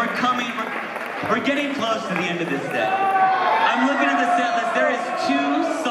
we're coming, we're, we're getting close to the end of this set. I'm looking at the set list, there is two